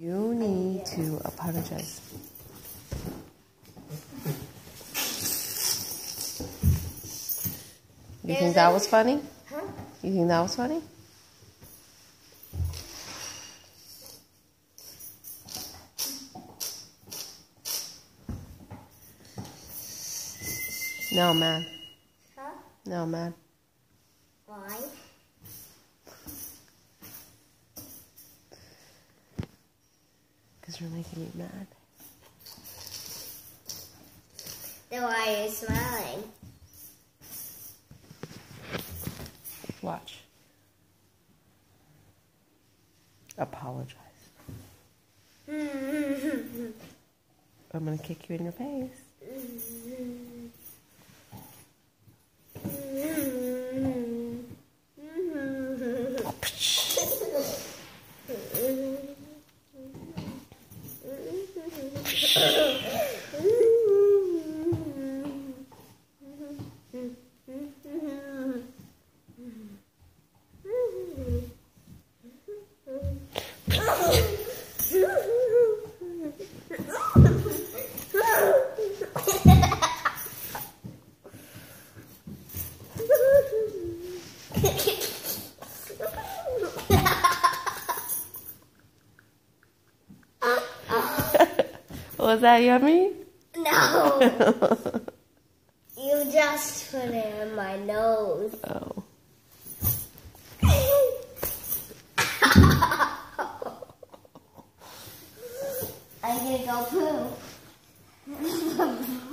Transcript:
You need to apologize. You think that was funny? Huh? You think that was funny? No, man. Huh? No, man. Because you're making me mad. Then why are you smiling? Watch. Apologize. I'm going to kick you in your face. Was that yummy? No, you just put it in my nose. oh. I'm gonna go poo.